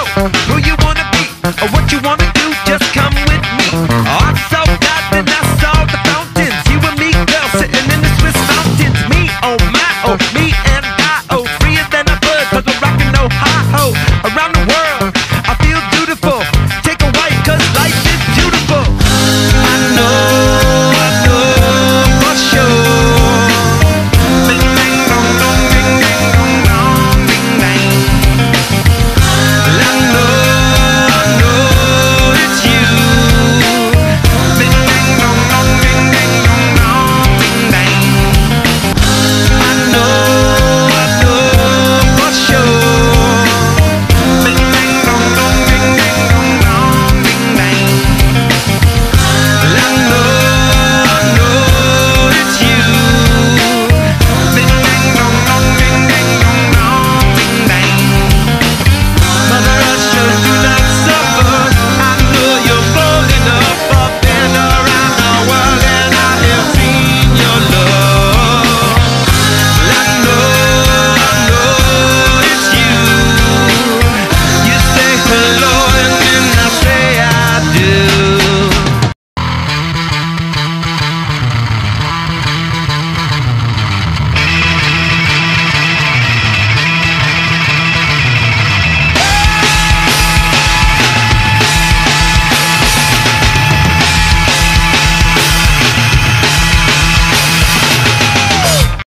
know who you wanna be or what you wanna